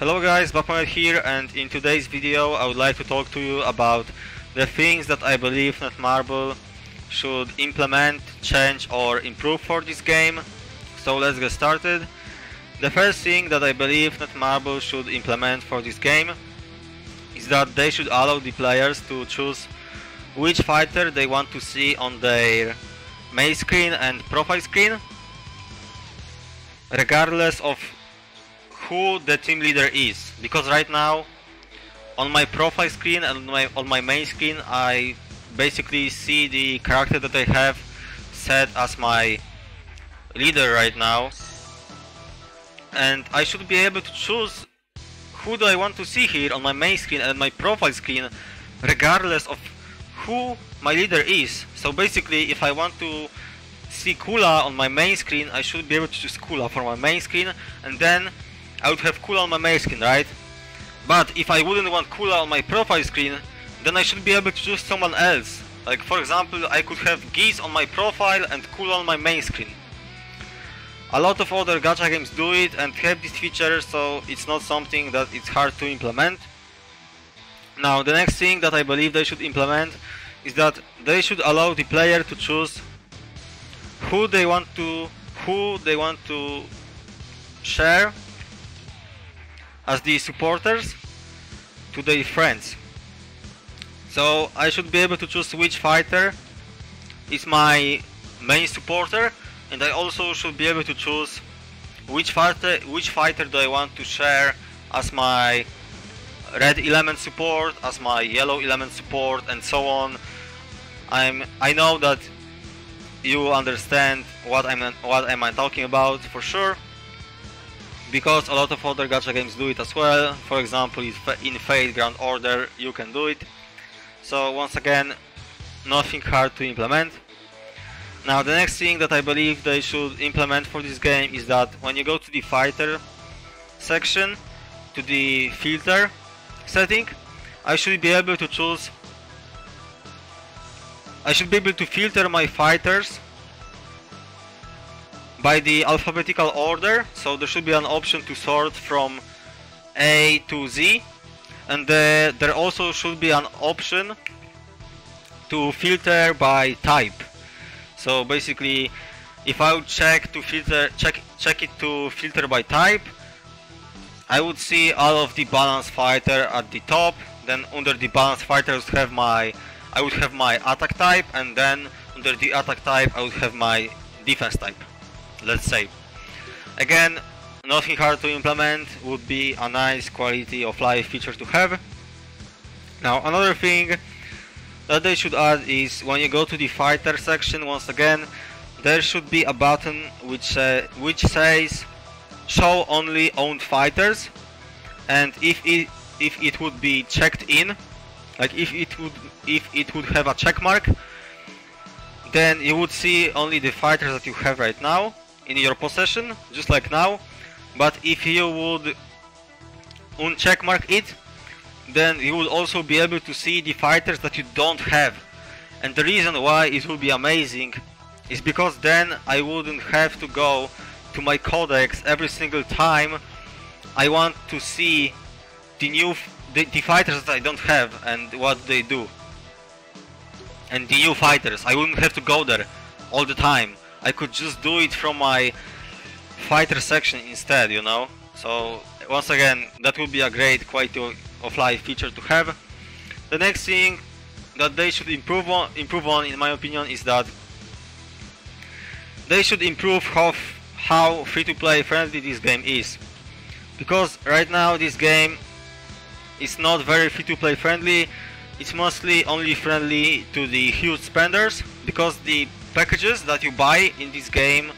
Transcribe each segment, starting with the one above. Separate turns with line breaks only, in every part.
Hello guys, Baphomet here and in today's video I would like to talk to you about the things that I believe Netmarble should implement, change or improve for this game. So let's get started. The first thing that I believe Netmarble should implement for this game is that they should allow the players to choose which fighter they want to see on their main screen and profile screen regardless of who the team leader is. Because right now on my profile screen and my, on my main screen I basically see the character that I have set as my leader right now. And I should be able to choose who do I want to see here on my main screen and my profile screen regardless of who my leader is. So basically if I want to see Kula on my main screen I should be able to choose Kula for my main screen. And then I would have Kula on my main screen right? But if I wouldn't want Kula on my profile screen then I should be able to choose someone else. Like for example I could have Geese on my profile and Kula on my main screen. A lot of other gacha games do it and have this feature so it's not something that it's hard to implement. Now the next thing that I believe they should implement is that they should allow the player to choose who they want to who they want to share as the supporters to their friends. So I should be able to choose which fighter is my main supporter and I also should be able to choose which fighter which fighter do I want to share as my red element support, as my yellow element support and so on. I'm I know that you understand what I'm what am I talking about for sure because a lot of other gacha games do it as well. For example, in Fate Grand Order you can do it. So once again, nothing hard to implement. Now the next thing that I believe they should implement for this game is that when you go to the fighter section, to the filter setting, I should be able to choose I should be able to filter my fighters by the alphabetical order, so there should be an option to sort from A to Z and uh, there also should be an option to filter by type so basically, if I would check to filter, check check it to filter by type, I would see all of the balance fighter at the top. Then under the balance fighter, I would have my I would have my attack type, and then under the attack type, I would have my defense type. Let's say. Again, nothing hard to implement. Would be a nice quality of life feature to have. Now another thing that they should add is when you go to the fighter section once again there should be a button which uh, which says show only owned fighters and if it if it would be checked in like if it would if it would have a check mark then you would see only the fighters that you have right now in your possession just like now but if you would uncheck mark it then you will also be able to see the fighters that you don't have. And the reason why it will be amazing is because then I wouldn't have to go to my codex every single time I want to see the new the, the fighters that I don't have and what they do. And the new fighters, I wouldn't have to go there all the time. I could just do it from my fighter section instead, you know? So once again, that would be a great quality of life feature to have. The next thing that they should improve on, improve on in my opinion is that they should improve how, how free-to-play friendly this game is. Because right now this game is not very free-to-play friendly, it's mostly only friendly to the huge spenders because the packages that you buy in this game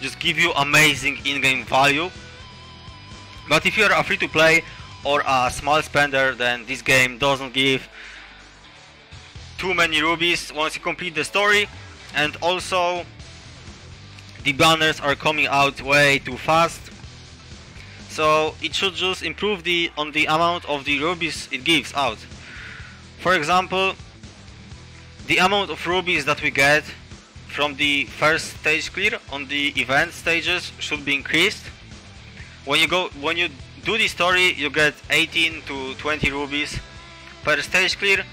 just give you amazing in-game value. But if you're a free-to-play or a small spender then this game doesn't give too many rubies once you complete the story. And also the banners are coming out way too fast. So it should just improve the on the amount of the rubies it gives out. For example the amount of rubies that we get from the first stage clear on the event stages should be increased. When you go when you do the story you get 18 to 20 rubies per stage clear.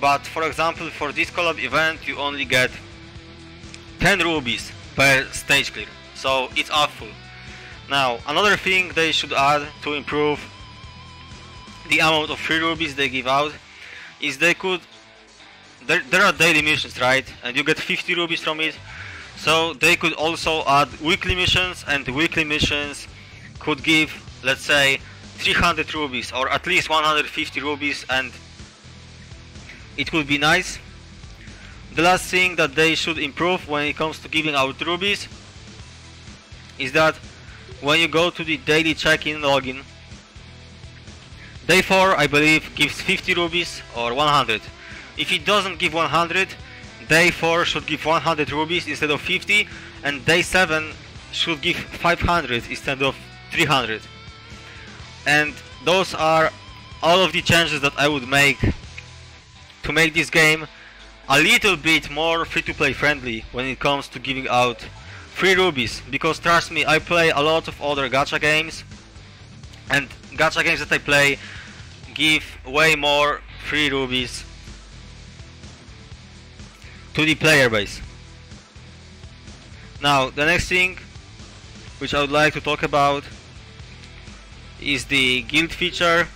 But for example for this collab event you only get 10 rubies per stage clear. So it's awful. Now another thing they should add to improve the amount of free rubies they give out is they could there, there are daily missions right? And you get 50 rubies from it. So they could also add weekly missions and weekly missions could give let's say 300 rubies or at least 150 rubies and it would be nice. The last thing that they should improve when it comes to giving out rubies is that when you go to the daily check-in login day 4 I believe gives 50 rubies or 100 if it doesn't give 100 day 4 should give 100 rubies instead of 50 and day 7 should give 500 instead of 300 and those are all of the changes that I would make to make this game a little bit more free-to-play friendly when it comes to giving out free rubies because trust me I play a lot of other gacha games and gacha games that I play give way more free rubies to the player base now the next thing which I would like to talk about is the guild feature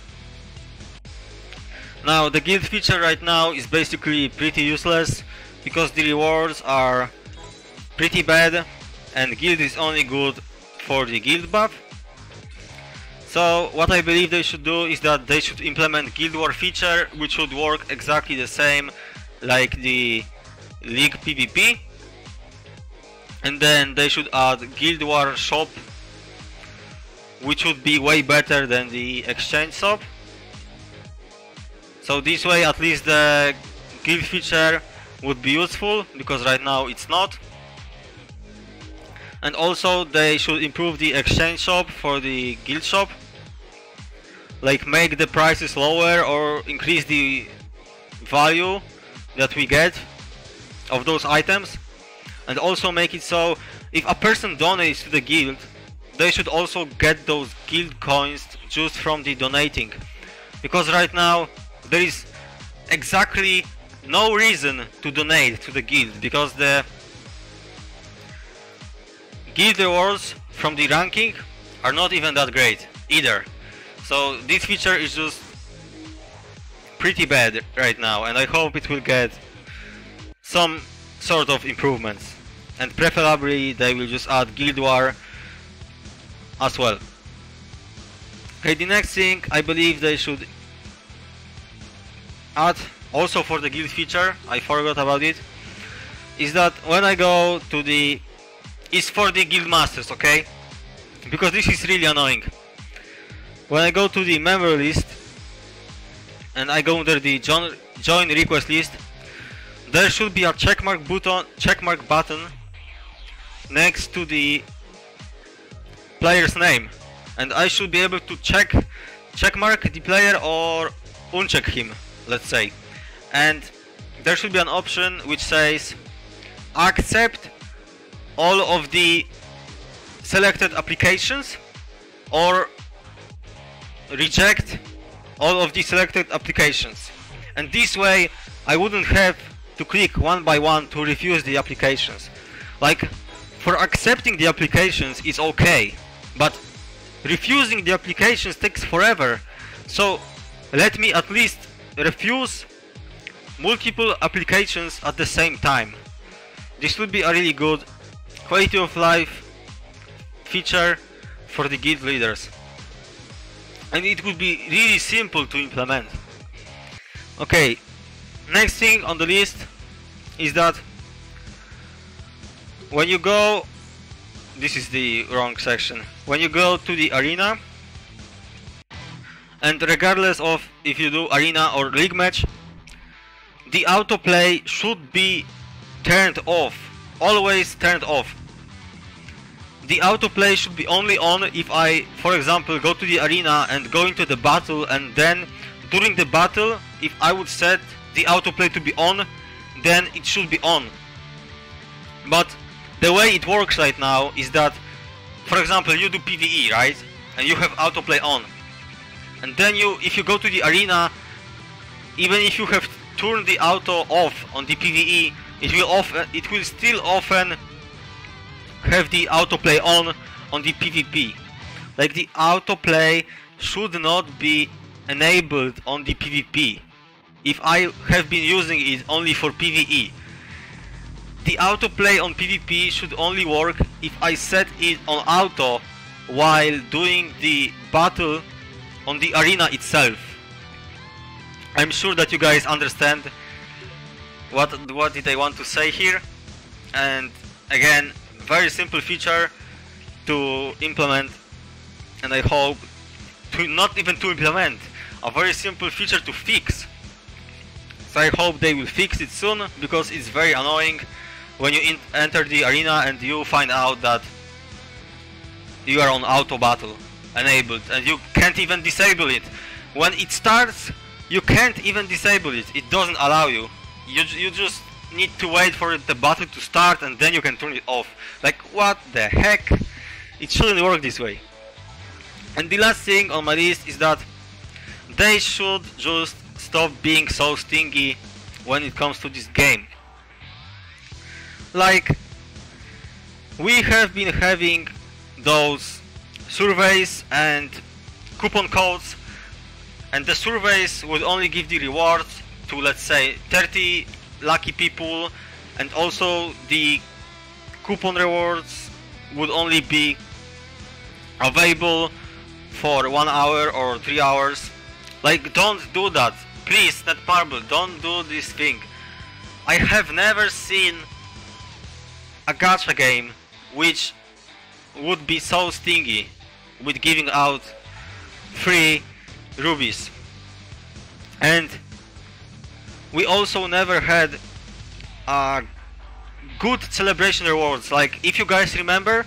now the guild feature right now is basically pretty useless because the rewards are pretty bad and guild is only good for the guild buff. So what I believe they should do is that they should implement guild war feature which should work exactly the same like the league PvP and then they should add guild war shop which would be way better than the exchange shop so this way at least the guild feature would be useful because right now it's not. And also they should improve the exchange shop for the guild shop. Like make the prices lower or increase the value that we get of those items. And also make it so if a person donates to the guild, they should also get those guild coins just from the donating. Because right now there is exactly no reason to donate to the guild because the guild rewards from the ranking are not even that great either so this feature is just pretty bad right now and I hope it will get some sort of improvements and preferably they will just add guild war as well okay the next thing I believe they should add also for the guild feature, I forgot about it, is that when I go to the... is for the guild masters, okay? Because this is really annoying. When I go to the member list and I go under the join, join request list, there should be a checkmark button, checkmark button next to the player's name. And I should be able to check checkmark the player or uncheck him let's say. And there should be an option which says accept all of the selected applications or reject all of the selected applications. And this way I wouldn't have to click one by one to refuse the applications like for accepting the applications is okay but refusing the applications takes forever so let me at least refuse multiple applications at the same time. This would be a really good quality of life feature for the guild leaders. And it would be really simple to implement. Okay, next thing on the list is that when you go this is the wrong section. When you go to the arena and regardless of if you do arena or league match the autoplay should be turned off always turned off. The autoplay should be only on if I for example go to the arena and go into the battle and then during the battle if I would set the autoplay to be on then it should be on. But the way it works right now is that for example you do PvE right? And you have autoplay on. And then you if you go to the arena even if you have turned the auto off on the PvE it will often uh, it will still often have the autoplay on on the PvP like the autoplay should not be enabled on the PvP if I have been using it only for PvE the autoplay on PvP should only work if I set it on auto while doing the battle on the arena itself. I'm sure that you guys understand what what did I want to say here and again very simple feature to implement and I hope to not even to implement a very simple feature to fix so I hope they will fix it soon because it's very annoying when you enter the arena and you find out that you are on auto battle enabled and you can't even disable it. When it starts you can't even disable it. It doesn't allow you. You, you just need to wait for the battle to start and then you can turn it off. Like what the heck? It shouldn't work this way. And the last thing on my list is that they should just stop being so stingy when it comes to this game. Like we have been having those surveys and coupon codes and the surveys would only give the rewards to let's say 30 lucky people and also the coupon rewards would only be available for one hour or three hours. Like don't do that please Netmarble don't do this thing. I have never seen a gacha game which would be so stingy with giving out free rubies. And we also never had uh, good celebration rewards. Like if you guys remember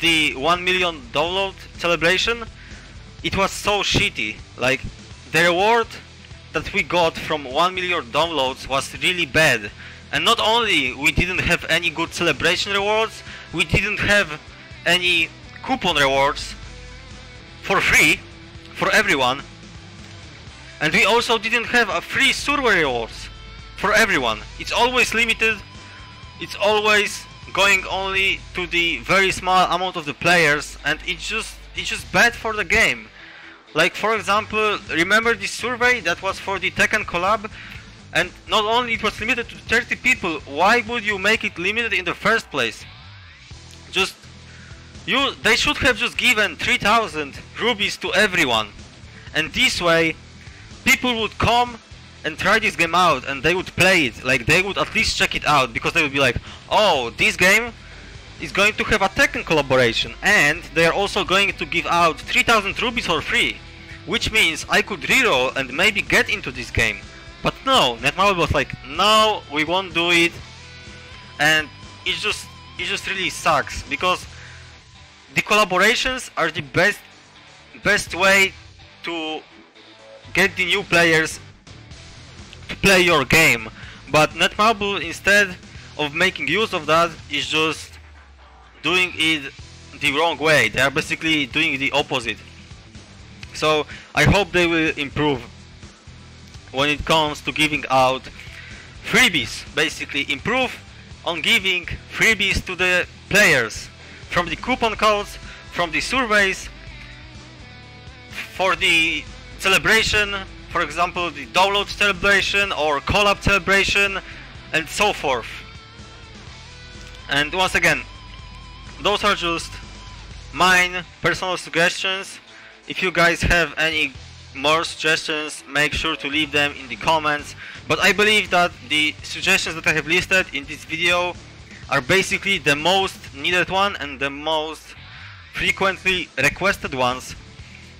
the 1 million download celebration it was so shitty. Like the reward that we got from 1 million downloads was really bad. And not only we didn't have any good celebration rewards we didn't have any coupon rewards for free for everyone. And we also didn't have a free survey rewards for everyone. It's always limited. It's always going only to the very small amount of the players. And it's just it's just bad for the game like for example remember this survey that was for the Tekken collab? And not only it was limited to 30 people why would you make it limited in the first place? Just you they should have just given 3000 rubies to everyone. And this way people would come and try this game out and they would play it. Like they would at least check it out because they would be like oh this game is going to have a Tekken collaboration and they are also going to give out 3000 rubies for free which means I could reroll and maybe get into this game but no, Netmarble was like, no, we won't do it, and it just it just really sucks because the collaborations are the best best way to get the new players to play your game. But Netmarble instead of making use of that is just doing it the wrong way. They are basically doing the opposite. So I hope they will improve when it comes to giving out freebies. Basically improve on giving freebies to the players. From the coupon codes from the surveys for the celebration for example the download celebration or collab celebration and so forth. And once again those are just mine personal suggestions if you guys have any more suggestions, make sure to leave them in the comments. But I believe that the suggestions that I have listed in this video are basically the most needed one and the most frequently requested ones.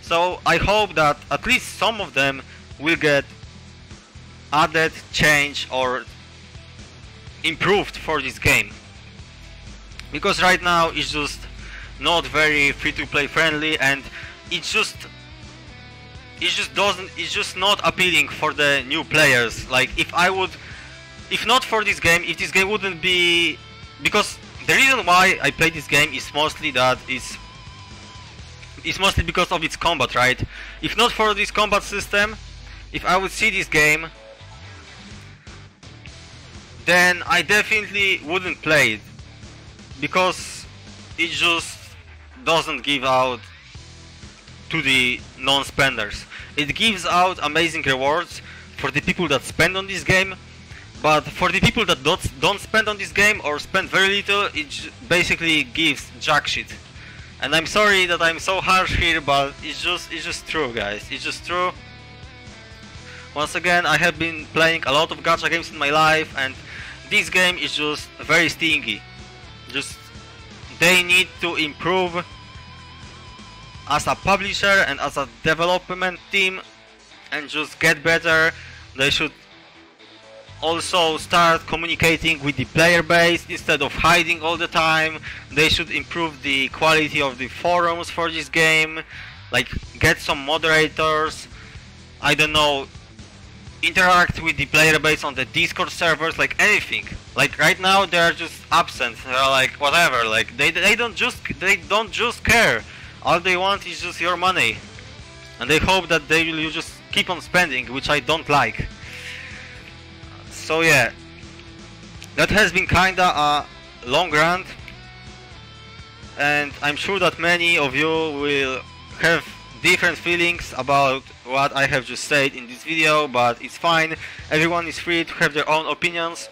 So I hope that at least some of them will get added, changed or improved for this game. Because right now it's just not very free to play friendly and it's just it just doesn't it's just not appealing for the new players like if I would if not for this game if this game wouldn't be because the reason why I play this game is mostly that it's it's mostly because of its combat, right? If not for this combat system, if I would see this game, then I definitely wouldn't play it because it just doesn't give out to the non-spenders. It gives out amazing rewards for the people that spend on this game, but for the people that don't, don't spend on this game or spend very little, it basically gives jack shit. And I'm sorry that I'm so harsh here, but it's just it's just true, guys. It's just true. Once again, I have been playing a lot of gacha games in my life, and this game is just very stingy. Just they need to improve as a publisher and as a development team and just get better. They should also start communicating with the player base instead of hiding all the time. They should improve the quality of the forums for this game, like get some moderators. I don't know, interact with the player base on the Discord servers, like anything. Like right now they are just absent. They're like whatever. Like they they don't just they don't just care. All they want is just your money, and they hope that they will just keep on spending, which I don't like. So yeah, that has been kinda a long rant, and I'm sure that many of you will have different feelings about what I have just said in this video, but it's fine. Everyone is free to have their own opinions.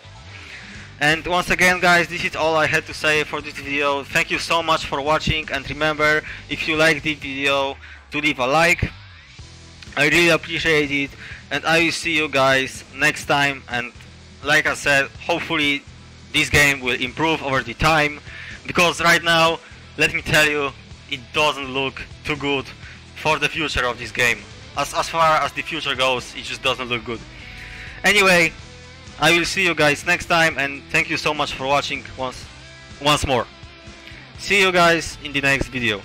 And once again guys, this is all I had to say for this video. Thank you so much for watching and remember, if you like this video, to leave a like. I really appreciate it and I will see you guys next time and like I said, hopefully this game will improve over the time because right now, let me tell you, it doesn't look too good for the future of this game. As, as far as the future goes, it just doesn't look good. Anyway, I will see you guys next time and thank you so much for watching once, once more. See you guys in the next video.